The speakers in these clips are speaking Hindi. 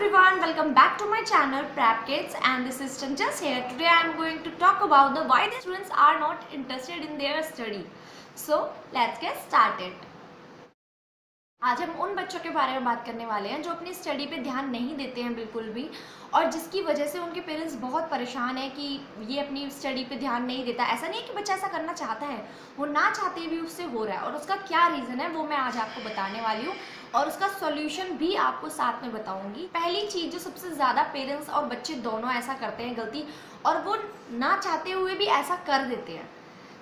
everyone, welcome back to my channel Prep Kids and this is Chanjas here. Today I am going to talk about the why the students are not interested in their study. So let's get started. आज हम उन बच्चों के बारे में बात करने वाले हैं जो अपनी स्टडी पे ध्यान नहीं देते हैं बिल्कुल भी और जिसकी वजह से उनके पेरेंट्स बहुत परेशान हैं कि ये अपनी स्टडी पे ध्यान नहीं देता। ऐसा नहीं है कि बच्चा ऐसा करना चाहता है, वो ना चाहते भी उससे हो रहा है और उसका क्या रीज़न है वो मैं आज आपको बताने वाली हूँ और उसका सॉल्यूशन भी आपको साथ में बताऊँगी। पहली चीज़ जो सबसे ज़्यादा पेरेंट्स और बच्चे दोनों ऐसा करते हैं गलती और वो ना चाहते हुए भी ऐसा कर देते हैं।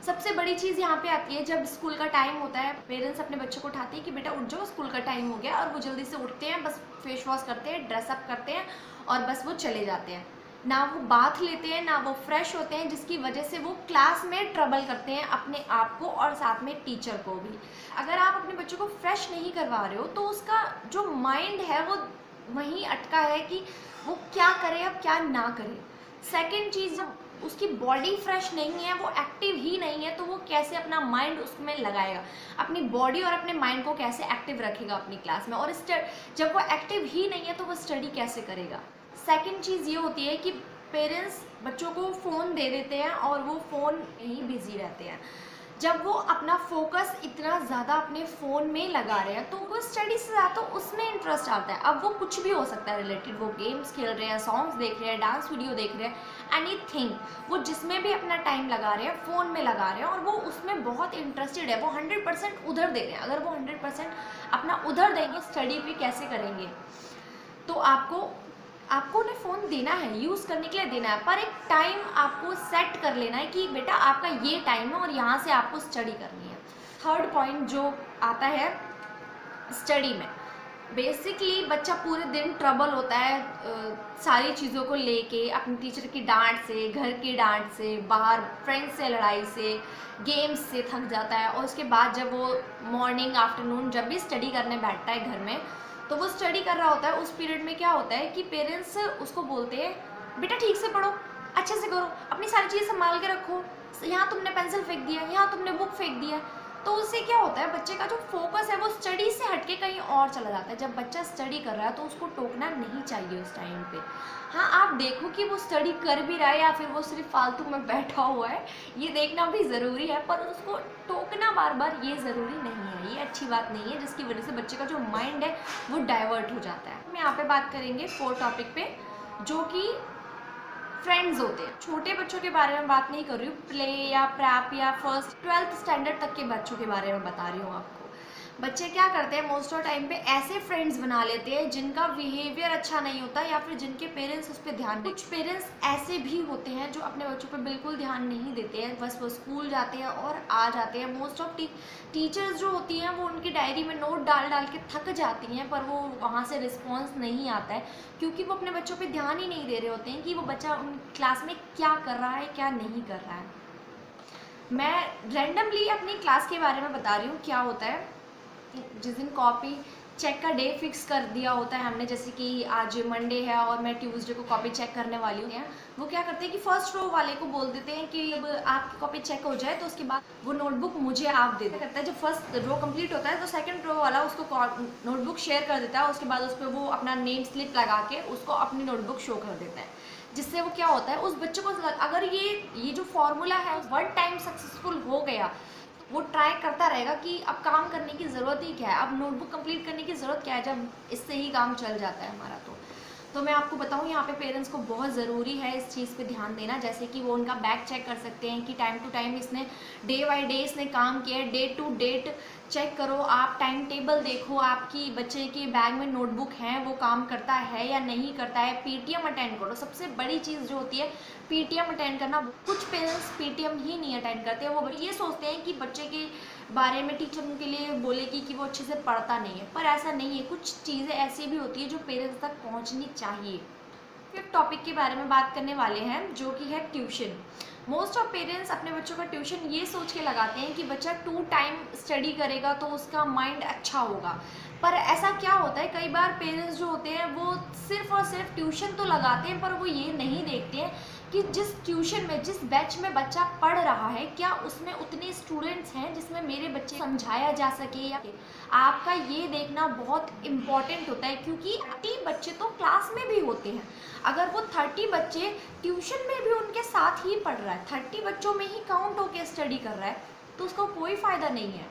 सबसे बड़ी चीज़ यहाँ पे आती है, जब स्कूल का टाइम होता है, पेरेंट्स अपने बच्चों को उठाते हैं कि बेटा उठ जाओ, स्कूल का टाइम हो गया और वो जल्दी से उठते हैं, बस फेस वॉश करते हैं ड्रेसअप करते हैं और बस वो चले जाते हैं। ना वो बाथ लेते हैं, ना वो फ्रेश होते हैं, जिसकी वजह से वो क्लास में ट्रबल करते हैं अपने आप को और साथ में टीचर को भी। अगर आप अपने बच्चों को फ्रेश नहीं करवा रहे हो तो उसका जो माइंड है, वो वहीं अटका है कि वो क्या करे, अब क्या ना करे। सेकेंड चीज़ उसकी बॉडी फ्रेश नहीं है, वो एक्टिव ही नहीं है तो वो कैसे अपना माइंड उसमें लगाएगा? अपनी बॉडी और अपने माइंड को कैसे एक्टिव रखेगा अपनी क्लास में? और जब वो एक्टिव ही नहीं है तो वो स्टडी कैसे करेगा? सेकेंड चीज़ ये होती है कि पेरेंट्स बच्चों को फ़ोन दे देते हैं और वो फ़ोन ही बिज़ी रहते हैं। जब वो अपना फोकस इतना ज़्यादा अपने फ़ोन में लगा रहे हैं तो वो स्टडी से ज़्यादा तो उसमें इंटरेस्ट आता है। अब वो कुछ भी हो सकता है रिलेटेड वो गेम्स खेल रहे हैं सॉन्ग्स देख रहे हैं डांस वीडियो देख रहे हैं एनी थिंग वो जिसमें भी अपना टाइम लगा रहे हैं फ़ोन में लगा रहे हैं, और वो उसमें बहुत इंटरेस्टेड है। वो हंड्रेड उधर दे रहे हैं। अगर वो हंड्रेड अपना उधर देंगे स्टडी भी कैसे करेंगे? तो आपको आपको उन्हें फ़ोन देना है यूज़ करने के लिए देना है पर एक टाइम आपको सेट कर लेना है कि बेटा आपका ये टाइम है और यहाँ से आपको स्टडी करनी है। थर्ड पॉइंट जो आता है स्टडी में। बेसिकली बच्चा पूरे दिन ट्रबल होता है आ, सारी चीज़ों को लेके अपने टीचर की डांट से घर की डांट से बाहर फ्रेंड्स से लड़ाई से गेम्स से थक जाता है और उसके बाद जब वो मॉर्निंग आफ्टरनून जब भी स्टडी करने बैठता है घर में तो वो स्टडी कर रहा होता है, उस पीरियड में क्या होता है कि पेरेंट्स उसको बोलते हैं, बेटा ठीक से पढ़ो, अच्छे से करो, अपनी सारी चीज़ें संभाल के रखो, यहाँ तुमने पेंसिल फेंक दिया, यहाँ तुमने बुक फेंक दिया। तो उससे क्या होता है, बच्चे का जो फोकस है, वो स्टडी से हटके कहीं और चला जाता है। जब बच्चा स्टडी कर रहा है तो उसको टोकना नहीं चाहिए उस टाइम पे। हाँ आप देखो कि वो स्टडी कर भी रहा है या फिर वो सिर्फ़ फालतू में बैठा हुआ है, ये देखना भी ज़रूरी है, पर उसको टोकना बार बार ये ज़रूरी नहीं है। ये अच्छी बात नहीं है, जिसकी वजह से बच्चे का जो माइंड है, वो डाइवर्ट हो जाता है। हम यहाँ पर बात करेंगे फोर टॉपिक पर जो कि फ्रेंड्स होते हैं। छोटे बच्चों के बारे में बात नहीं कर रही हूँ। प्ले या प्रैप या फ़र्स्ट ट्वेल्थ स्टैंडर्ड तक के बच्चों के बारे में बता रही हूँ आपको। बच्चे क्या करते हैं मोस्ट ऑफ़ टाइम पे ऐसे फ्रेंड्स बना लेते हैं जिनका बिहेवियर अच्छा नहीं होता या फिर जिनके पेरेंट्स उस पर ध्यान कुछ पेरेंट्स ऐसे भी होते हैं जो अपने बच्चों पर बिल्कुल ध्यान नहीं देते हैं, बस वो स्कूल जाते हैं और आ जाते हैं। मोस्ट ऑफ़ टीचर्स जो होती हैं, वो उनकी डायरी में नोट डाल डाल के थक जाती हैं, पर वो वहाँ से रिस्पॉन्स नहीं आता है क्योंकि वो अपने बच्चों पर ध्यान ही नहीं दे रहे होते हैं कि वो बच्चा उन क्लास में क्या कर रहा है, क्या नहीं कर रहा है। मैं रैंडमली अपनी क्लास के बारे में बता रही हूँ, क्या होता है। जिस दिन कॉपी चेक का डे फिक्स कर दिया होता है हमने, जैसे कि आज मंडे है और मैं ट्यूसडे को कॉपी चेक करने वाली हूँ। वो क्या करते हैं कि फ़र्स्ट रो वाले को बोल देते हैं कि अब आपकी कॉपी चेक हो जाए तो उसके बाद वो नोटबुक मुझे आप दे करता है, जब फ़र्स्ट रो कंप्लीट होता है तो सेकंड रो वाला उसको नोटबुक शेयर कर देता है उसके बाद उस पर वो अपना नेम स्लिप लगा के उसको अपनी नोटबुक शो कर देता है। जिससे वो क्या होता है, उस बच्चे को अगर ये ये जो फॉर्मूला है वन टाइम सक्सेसफुल हो गया वो ट्राई करता रहेगा कि अब काम करने की ज़रूरत ही क्या है? अब नोटबुक कंप्लीट करने की ज़रूरत क्या है जब इससे ही काम चल जाता है हमारा तो? तो मैं आपको बताऊँ, यहाँ पे पेरेंट्स को बहुत ज़रूरी है इस चीज़ पे ध्यान देना, जैसे कि वो उनका बैग चेक कर सकते हैं कि टाइम टू टाइम इसने डे बाई डे इसने काम किया है डे टू डेट चेक करो, आप टाइम टेबल देखो, आपकी बच्चे के बैग में नोटबुक है, वो काम करता है या नहीं करता है पीटीएम अटेंड करो। सबसे बड़ी चीज़ जो होती है पीटीएम अटेंड करना, कुछ पेरेंट्स पीटीएम ही नहीं अटेंड करते। वो ये सोचते हैं कि बच्चे के बारे में टीचर उनके लिए बोलेगी कि वो अच्छे से पढ़ता नहीं है। पर ऐसा नहीं है, कुछ चीज़ें ऐसी भी होती है जो पेरेंट्स तक पहुँचनी चाहिए। फिर टॉपिक के बारे में बात करने वाले हैं, जो कि है ट्यूशन। मोस्ट ऑफ़ पेरेंट्स अपने बच्चों का ट्यूशन ये सोच के लगाते हैं कि बच्चा टू टाइम स्टडी करेगा तो उसका माइंड अच्छा होगा। पर ऐसा क्या होता है? कई बार पेरेंट्स जो होते हैं, वो सिर्फ़ और सिर्फ़ ट्यूशन तो लगाते हैं, पर वो ये नहीं देखते हैं कि जिस ट्यूशन में, जिस बैच में बच्चा पढ़ रहा है, क्या उसमें उतने स्टूडेंट्स हैं जिसमें मेरे बच्चे समझाया जा सके या आपका ये देखना बहुत इंपॉर्टेंट होता है क्योंकि थर्टी बच्चे तो क्लास में भी होते हैं। अगर वो थर्टी बच्चे ट्यूशन में भी उनके साथ ही पढ़ रहा है थर्टी बच्चों में ही काउंट होकर स्टडी कर रहा है तो उसको कोई फ़ायदा नहीं है।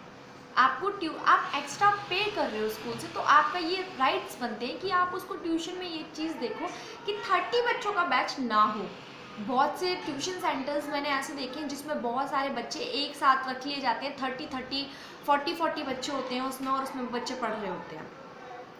आपको ट्यू, आप एक्स्ट्रा पे कर रहे हो स्कूल से तो आपका ये राइट्स बनते हैं कि आप उसको ट्यूशन में ये चीज़ देखो कि थर्टी बच्चों का बैच ना हो। बहुत से ट्यूशन सेंटर्स मैंने ऐसे देखे हैं जिसमें बहुत सारे बच्चे एक साथ रख लिए जाते हैं, थर्टी थर्टी, फोर्टी फोर्टी बच्चे होते हैं उसमें और उसमें बच्चे पढ़ रहे होते हैं।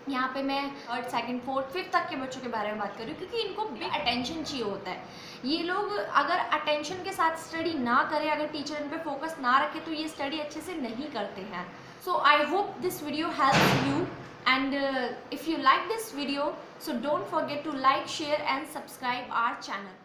यहाँ पे मैं थर्ड सेकंड फोर्थ फिफ्थ तक के बच्चों के बारे में बात कर रही हूँ क्योंकि इनको बिग अटेंशन चाहिए होता है। ये लोग अगर अटेंशन के साथ स्टडी ना करें, अगर टीचर इन पर फोकस ना रखे तो ये स्टडी अच्छे से नहीं करते हैं। So I hope this video help you and if you like this video so don't don't to like share and subscribe our channel.